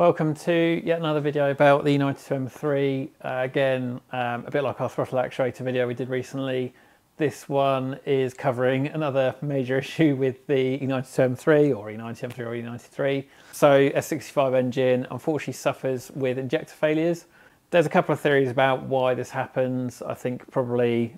Welcome to yet another video about the E92M3. Uh, again, um, a bit like our throttle actuator video we did recently. This one is covering another major issue with the E92M3 or E90M3 or E93. So S65 engine unfortunately suffers with injector failures. There's a couple of theories about why this happens. I think probably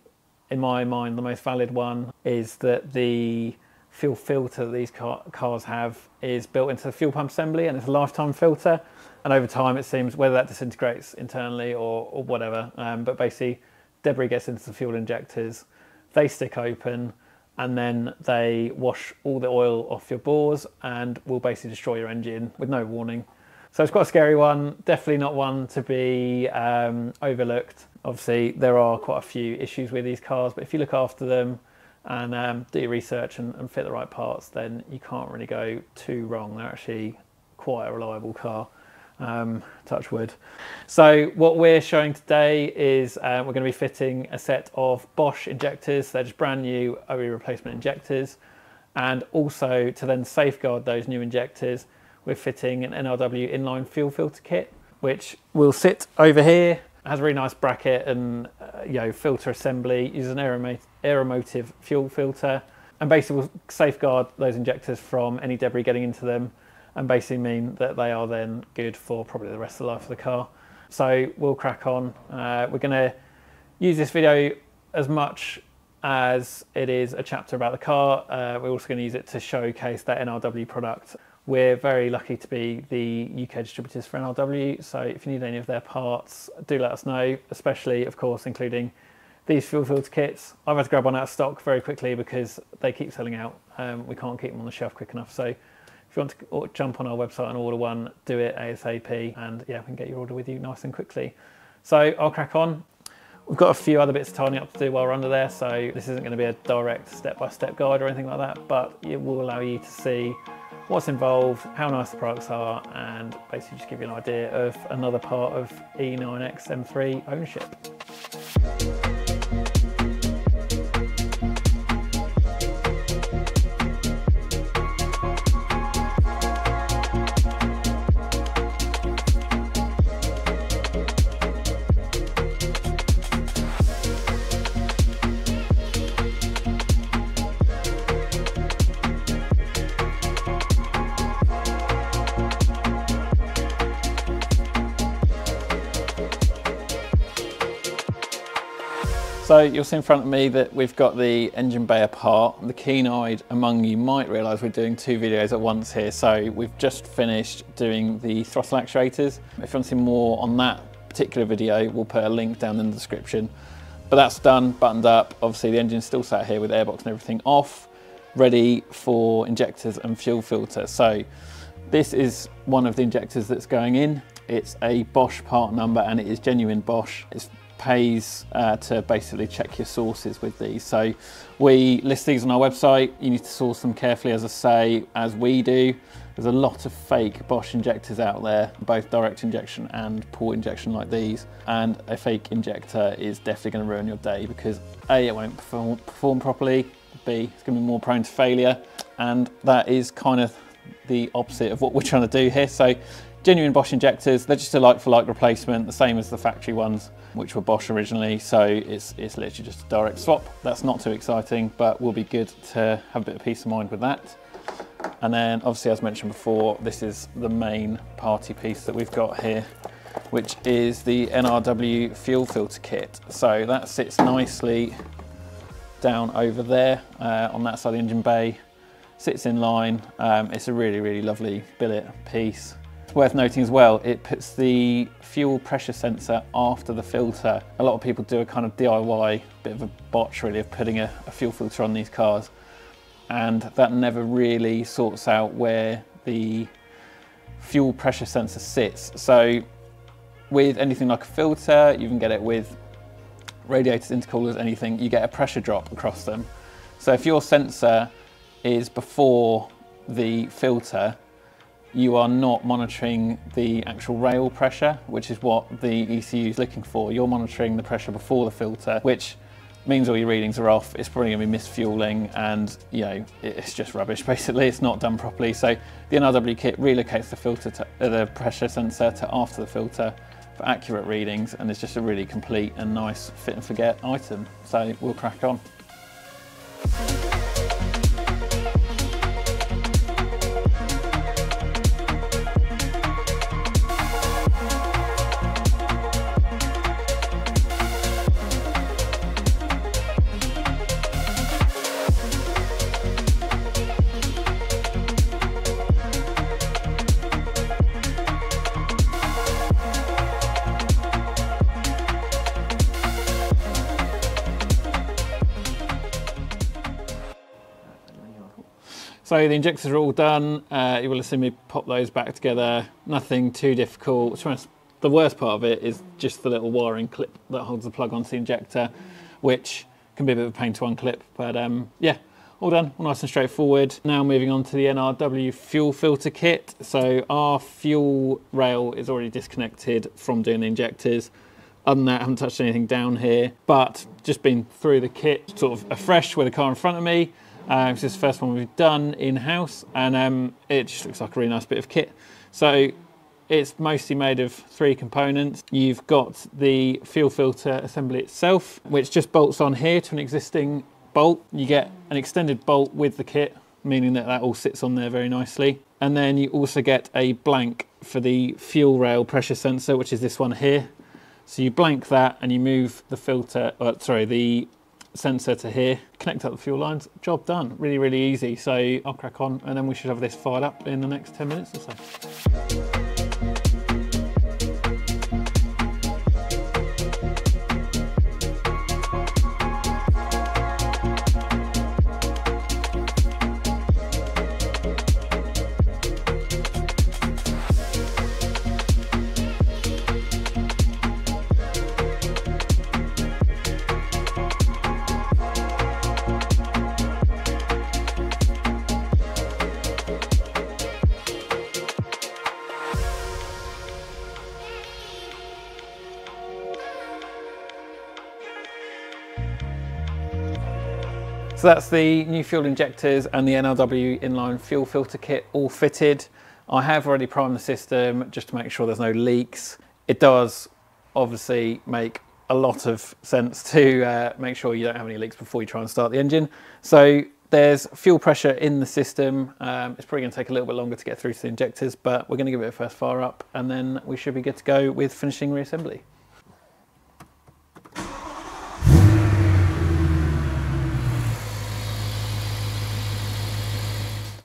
in my mind the most valid one is that the fuel filter that these car cars have is built into the fuel pump assembly and it's a lifetime filter. And over time it seems whether that disintegrates internally or, or whatever um, but basically debris gets into the fuel injectors they stick open and then they wash all the oil off your bores and will basically destroy your engine with no warning. So it's quite a scary one definitely not one to be um, overlooked. Obviously there are quite a few issues with these cars but if you look after them and um, do your research and, and, fit the right parts, then you can't really go too wrong. They're actually quite a reliable car. Um, touch wood. So what we're showing today is uh, we're going to be fitting a set of Bosch injectors. They're just brand new OE replacement injectors. And also to then safeguard those new injectors, we're fitting an NRW inline fuel filter kit, which will sit over here it has a really nice bracket and uh, you know filter assembly. Uses an Aeromotive fuel filter, and basically will safeguard those injectors from any debris getting into them, and basically mean that they are then good for probably the rest of the life of the car. So we'll crack on. Uh, we're going to use this video as much as it is a chapter about the car. Uh, we're also going to use it to showcase that NRW product we're very lucky to be the UK distributors for NRW, so if you need any of their parts, do let us know, especially, of course, including these fuel filter kits. I've had to grab one out of stock very quickly because they keep selling out. Um, we can't keep them on the shelf quick enough. So if you want to jump on our website and order one, do it ASAP, and yeah, we can get your order with you nice and quickly. So I'll crack on. We've got a few other bits of tidying up to do while we're under there, so this isn't going to be a direct step-by-step -step guide or anything like that, but it will allow you to see what's involved, how nice the products are, and basically just give you an idea of another part of E9X M3 ownership. So you'll see in front of me that we've got the engine bay apart. The keen-eyed among you might realise we're doing two videos at once here. So we've just finished doing the throttle actuators. If you want to see more on that particular video, we'll put a link down in the description. But that's done, buttoned up. Obviously the engine's still sat here with airbox and everything off, ready for injectors and fuel filter. So this is one of the injectors that's going in. It's a Bosch part number and it is genuine Bosch. It's pays uh, to basically check your sources with these. So we list these on our website. You need to source them carefully, as I say, as we do. There's a lot of fake Bosch injectors out there, both direct injection and port injection like these. And a fake injector is definitely going to ruin your day because A, it won't perform, perform properly, B, it's going to be more prone to failure. And that is kind of the opposite of what we're trying to do here. So genuine Bosch injectors, they're just a like for like replacement, the same as the factory ones which were Bosch originally. So it's, it's literally just a direct swap. That's not too exciting, but will be good to have a bit of peace of mind with that. And then obviously, as mentioned before, this is the main party piece that we've got here, which is the NRW fuel filter kit. So that sits nicely down over there uh, on that side of the engine bay, sits in line. Um, it's a really, really lovely billet piece. Worth noting as well, it puts the fuel pressure sensor after the filter. A lot of people do a kind of DIY, bit of a botch really, of putting a, a fuel filter on these cars. And that never really sorts out where the fuel pressure sensor sits. So with anything like a filter, you can get it with radiators, intercoolers, anything, you get a pressure drop across them. So if your sensor is before the filter, you are not monitoring the actual rail pressure, which is what the ECU is looking for. You're monitoring the pressure before the filter, which means all your readings are off. It's probably going to be misfueling and, you know, it's just rubbish basically. It's not done properly. So the NRW kit relocates the filter to uh, the pressure sensor to after the filter for accurate readings and it's just a really complete and nice fit and forget item. So we'll crack on. So the injectors are all done. Uh, you will have seen me pop those back together. Nothing too difficult. The worst part of it is just the little wiring clip that holds the plug onto the injector, which can be a bit of a pain to unclip. But um, yeah, all done, all nice and straightforward. Now moving on to the NRW fuel filter kit. So our fuel rail is already disconnected from doing the injectors. Other than that, I haven't touched anything down here, but just been through the kit, sort of afresh with the car in front of me. Uh, this is the first one we've done in-house and um, it just looks like a really nice bit of kit. So it's mostly made of three components. You've got the fuel filter assembly itself, which just bolts on here to an existing bolt. You get an extended bolt with the kit, meaning that that all sits on there very nicely. And then you also get a blank for the fuel rail pressure sensor, which is this one here. So you blank that and you move the filter, uh, sorry, the sensor to here, connect up the fuel lines, job done. Really, really easy. So I'll crack on and then we should have this fired up in the next 10 minutes or so. So that's the new fuel injectors and the NRW inline fuel filter kit all fitted. I have already primed the system just to make sure there's no leaks. It does obviously make a lot of sense to uh, make sure you don't have any leaks before you try and start the engine. So there's fuel pressure in the system. Um, it's probably going to take a little bit longer to get through to the injectors, but we're going to give it a first fire up and then we should be good to go with finishing reassembly.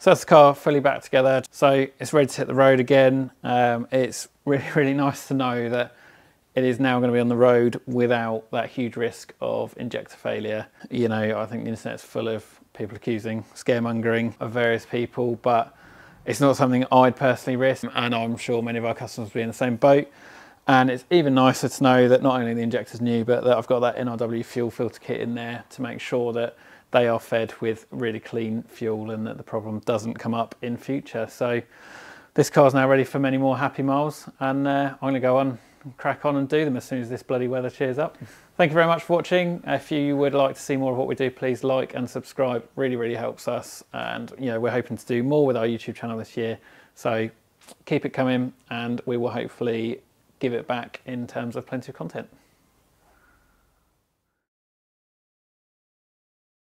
So that's the car fully back together. So it's ready to hit the road again. Um, it's really, really nice to know that it is now going to be on the road without that huge risk of injector failure. You know, I think the internet's full of people accusing scaremongering of various people, but it's not something I'd personally risk. And I'm sure many of our customers will be in the same boat. And it's even nicer to know that not only the injector's new, but that I've got that NRW fuel filter kit in there to make sure that they are fed with really clean fuel and that the problem doesn't come up in future. So this car's now ready for many more happy miles and uh, I'm going to go on crack on and do them as soon as this bloody weather cheers up. Thank you very much for watching. If you would like to see more of what we do, please like and subscribe. Really, really helps us. And you know, we're hoping to do more with our YouTube channel this year. So keep it coming and we will hopefully give it back in terms of plenty of content.